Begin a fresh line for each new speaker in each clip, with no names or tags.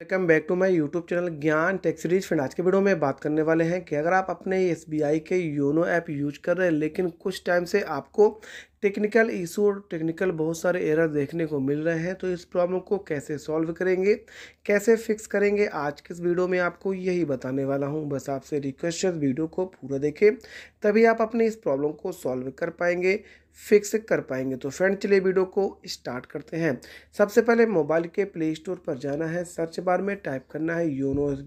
Welcome back to my YouTube channel Gyan tech series friend आज के video में बात करने वाले हैं कि अगर आप अपने SBI के योनो ऐप यूज़ कर रहे हैं, लेकिन कुछ टाइम से आपको टेक्निकल इशू और टेक्निकल बहुत सारे एरर देखने को मिल रहे हैं तो इस प्रॉब्लम को कैसे सॉल्व करेंगे, कैसे फिक्स करेंगे, आज के इस वीडियो में आपको यही बताने वाला हूँ। बस आपसे रिक्वेस्ट है वीडियो को पूरा देखें, तभी आप अपने इस प्रॉब्लम को सॉल्व कर पाएँगे, फिक्स कर पाएँगे। तो फ्रेंड चलिए वीडियो को स्टार्ट करते हैं। सबसे पहले मोबाइल के प्ले स्टोर पर जाना है, सर्च बार में टाइप करना है योनो एस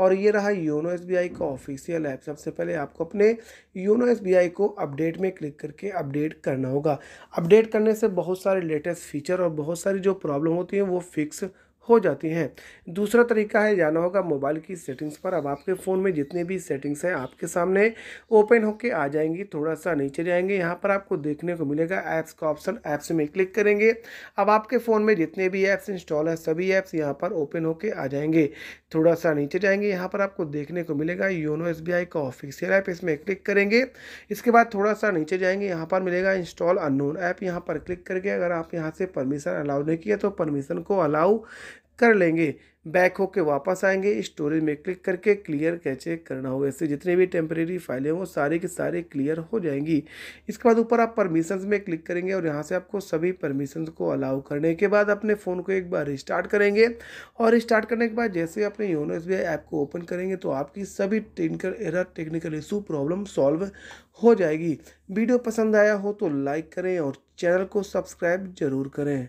और ये रहा योनो एस का ऑफिशियल ऐप। सबसे पहले आपको अपने योनो एस को अपडेट में क्लिक करके अपडेट करना होगा। अपडेट करने से बहुत सारे लेटेस्ट फीचर और बहुत सारी जो प्रॉब्लम होती हैं वो फिक्स हो जाती हैं। दूसरा तरीका है, जाना होगा मोबाइल की सेटिंग्स पर। अब आपके फ़ोन में जितने भी सेटिंग्स हैं आपके सामने ओपन होके आ जाएँगी थोड़ा सा नीचे जाएँगे। यहाँ पर आपको देखने को मिलेगा ऐप्स का ऑप्शन। ऐप्स में क्लिक करेंगे। अब आपके फ़ोन में जितने भी ऐप्स इंस्टॉल हैं, सभी ऐप्स यहाँ पर ओपन होके आ जाएँगे। थोड़ा सा नीचे जाएँगे। यहाँ पर आपको देखने को मिलेगा योनो एस का ऑफिशियल ऐप। इसमें क्लिक करेंगे। इसके बाद थोड़ा सा नीचे जाएँगे। यहाँ पर मिलेगा इंस्टॉल अननोन ऐप। यहाँ पर क्लिक करके अगर आप यहाँ से परमिशन अलाउ नहीं किया तो परमिशन को अलाउ कर लेंगे। बैक होके वापस आएँगे। स्टोरेज में क्लिक करके क्लियर कैचे करना होगा। इससे जितने भी टेम्परेरी फाइलें वो सारे के सारे क्लियर हो जाएँगी। इसके बाद ऊपर आप परमिशंस में क्लिक करेंगे और यहाँ से आपको सभी परमिशंस को अलाउ करने के बाद अपने फ़ोन को एक बार रिस्टार्ट करेंगे। और रिस्टार्ट करने के बाद जैसे अपने योनो एस ऐप को ओपन करेंगे तो आपकी सभी technical error technical issue problem solve हो जाएगी। वीडियो पसंद आया हो तो लाइक करें और चैनल को सब्सक्राइब ज़रूर करें।